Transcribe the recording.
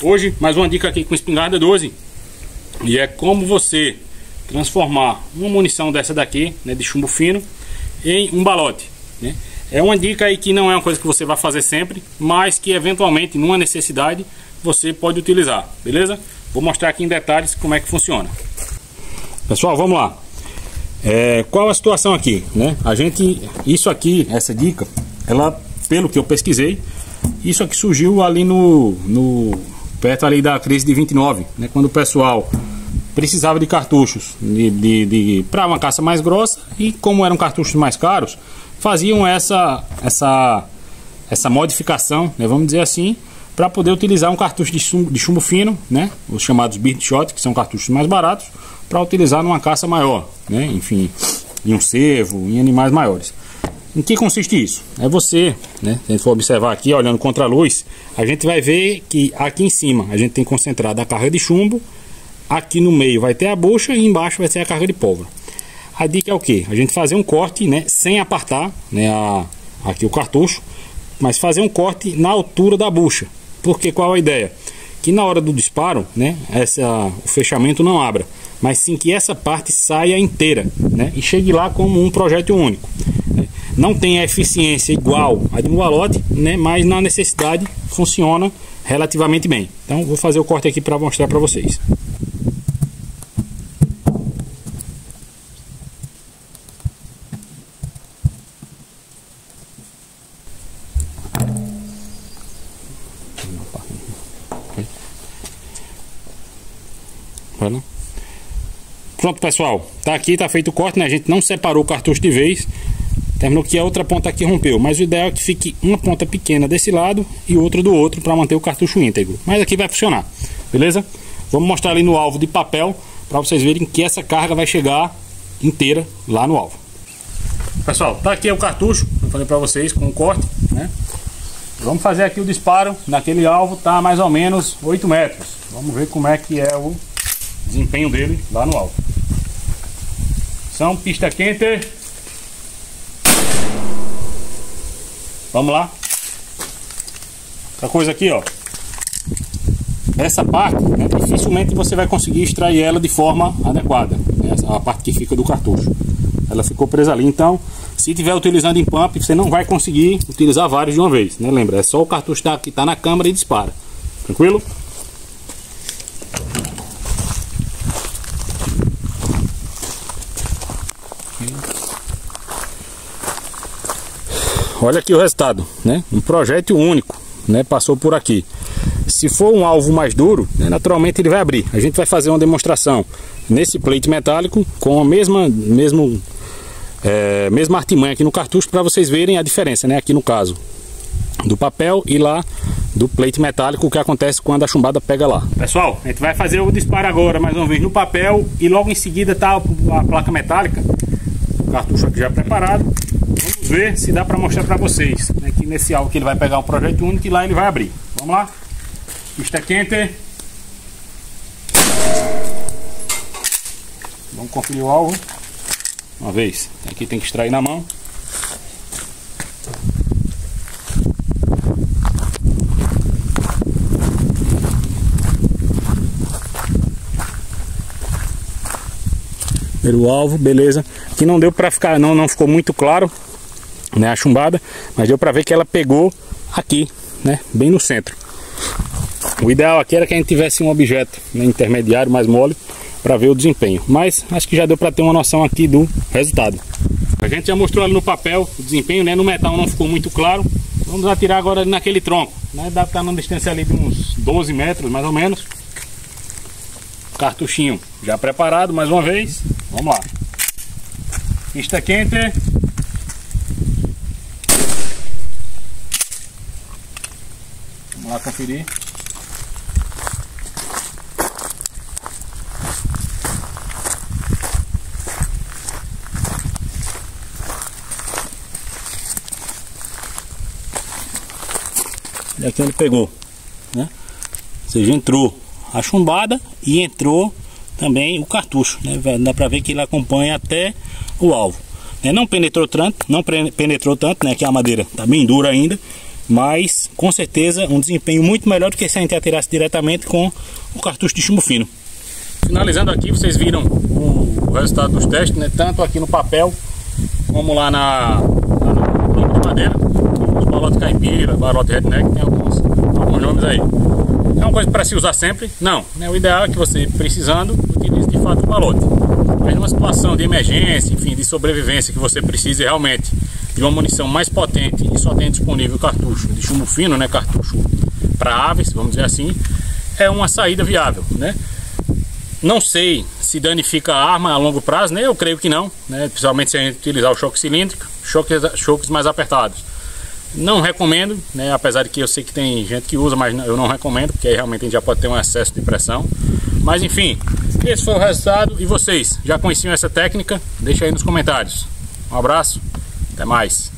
Hoje, mais uma dica aqui com espingarda 12. E é como você transformar uma munição dessa daqui, né, de chumbo fino, em um balote. Né? É uma dica aí que não é uma coisa que você vai fazer sempre, mas que eventualmente, numa necessidade, você pode utilizar, beleza? Vou mostrar aqui em detalhes como é que funciona. Pessoal, vamos lá. É, qual a situação aqui, né? A gente, isso aqui, essa dica, ela, pelo que eu pesquisei, isso aqui surgiu ali no, no perto ali da crise de 29, né? Quando o pessoal precisava de cartuchos de, de, de para uma caça mais grossa e como eram cartuchos mais caros, faziam essa essa essa modificação, né, vamos dizer assim, para poder utilizar um cartucho de chumbo, de chumbo fino, né, os chamados bird shot, que são cartuchos mais baratos, para utilizar numa caça maior, né, enfim, em um cervo, em animais maiores. Em que consiste isso? É você, né, se a gente for observar aqui, olhando contra a luz, a gente vai ver que aqui em cima a gente tem concentrado a carga de chumbo, aqui no meio vai ter a bucha e embaixo vai ser a carga de pólvora. A dica é o que? A gente fazer um corte, né, sem apartar, né, a, aqui o cartucho, mas fazer um corte na altura da bucha. Porque qual a ideia? Que na hora do disparo, né, essa, o fechamento não abra, mas sim que essa parte saia inteira, né, e chegue lá como um projétil único. Não tem a eficiência igual a de um balote, né, mas na necessidade funciona relativamente bem. Então vou fazer o corte aqui para mostrar para vocês. Pronto, pessoal. Tá aqui, tá feito o corte, né? A gente não separou o cartucho de vez. Terminou que a outra ponta aqui rompeu. Mas o ideal é que fique uma ponta pequena desse lado e outra do outro para manter o cartucho íntegro. Mas aqui vai funcionar, beleza? Vamos mostrar ali no alvo de papel para vocês verem que essa carga vai chegar inteira lá no alvo. Pessoal, tá aqui o cartucho, eu falei para vocês com o corte, né? Vamos fazer aqui o disparo naquele alvo, tá mais ou menos 8 metros. Vamos ver como é que é o desempenho dele lá no alto. São pista quente. Vamos lá. Outra coisa aqui, ó. Essa parte, né, dificilmente você vai conseguir extrair ela de forma adequada. Né, a parte que fica do cartucho. Ela ficou presa ali. Então, se estiver utilizando em pump, você não vai conseguir utilizar vários de uma vez. Né? Lembra, é só o cartucho que está na câmara e dispara. Tranquilo? Olha aqui o resultado, né? Um projétil único, né? Passou por aqui. Se for um alvo mais duro, né, naturalmente ele vai abrir. A gente vai fazer uma demonstração nesse plate metálico com a mesma, mesmo, é, mesma artimanha aqui no cartucho para vocês verem a diferença, né? Aqui no caso do papel e lá do plate metálico, o que acontece quando a chumbada pega lá. Pessoal, a gente vai fazer o disparo agora mais uma vez no papel e logo em seguida tá a placa metálica, cartucho aqui já preparado Vamos ver se dá para mostrar para vocês. Né, que nesse alvo que ele vai pegar um projeto único e lá ele vai abrir. Vamos lá? Pista quente. Vamos conferir o alvo. Uma vez. Aqui tem que extrair na mão. Primeiro alvo, beleza. Aqui não deu para ficar, não, não ficou muito claro, né, a chumbada, mas deu para ver que ela pegou aqui, né, bem no centro. O ideal aqui era que a gente tivesse um objeto né, intermediário mais mole para ver o desempenho, mas acho que já deu para ter uma noção aqui do resultado. A gente já mostrou ali no papel o desempenho, né, no metal não ficou muito claro. Vamos atirar agora naquele tronco, né, dá para estar numa distância ali de uns 12 metros mais ou menos. Cartuchinho já preparado mais uma vez. Vamos lá. Pista quente. Vamos lá conferir. E aqui ele pegou, né? Ou seja, entrou a chumbada e entrou também o cartucho, né? Dá para ver que ele acompanha até o alvo. Né? Não penetrou tanto, não penetrou tanto, né? Que a madeira tá bem dura ainda, mas com certeza um desempenho muito melhor do que se a gente atirasse diretamente com o cartucho de chumbo fino. Finalizando aqui, vocês viram o, resultado dos testes, né? tanto aqui no papel como lá na, na de madeira, os balotes caipira, balote redneck, tem alguns, alguns nomes aí. É uma coisa para se usar sempre? Não. Né? O ideal é que você, precisando, utilize de fato o balote. Mas numa situação de emergência, enfim, de sobrevivência, que você precise realmente de uma munição mais potente e só tem disponível cartucho de chumbo fino, né? cartucho para aves, vamos dizer assim, é uma saída viável. Né? Não sei se danifica a arma a longo prazo, né? Eu creio que não, né? Principalmente se a gente utilizar o choque cilíndrico, choques, choques mais apertados. Não recomendo, né? Apesar de que eu sei que tem gente que usa, mas eu não recomendo, porque aí realmente a gente já pode ter um excesso de pressão. Mas enfim, esse foi o resultado. E vocês, já conheciam essa técnica? Deixa aí nos comentários. Um abraço, até mais.